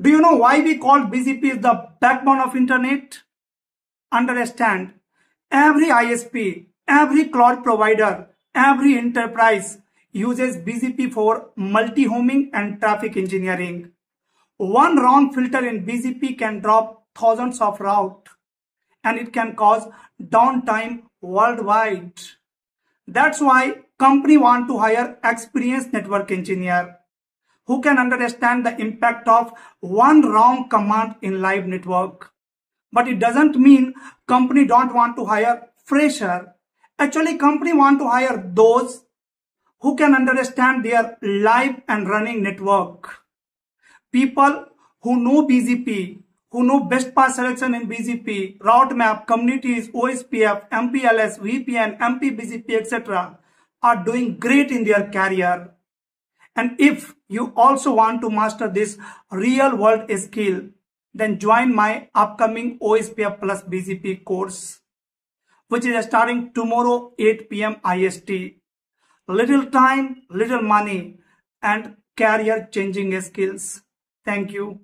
Do you know why we call BGP the backbone of internet? Understand, every ISP, every cloud provider, every enterprise uses BGP for multi-homing and traffic engineering. One wrong filter in BGP can drop thousands of route and it can cause downtime worldwide. That's why company want to hire experienced network engineer who can understand the impact of one wrong command in live network. But it doesn't mean company don't want to hire fresher. Actually, company want to hire those who can understand their live and running network. People who know BGP, who know best path selection in BGP, route map, communities, OSPF, MPLS, VPN, MPBGP, etc. are doing great in their career. And if you also want to master this real world skill, then join my upcoming OSPF plus BGP course, which is starting tomorrow 8 p.m. IST. Little time, little money and career changing skills. Thank you.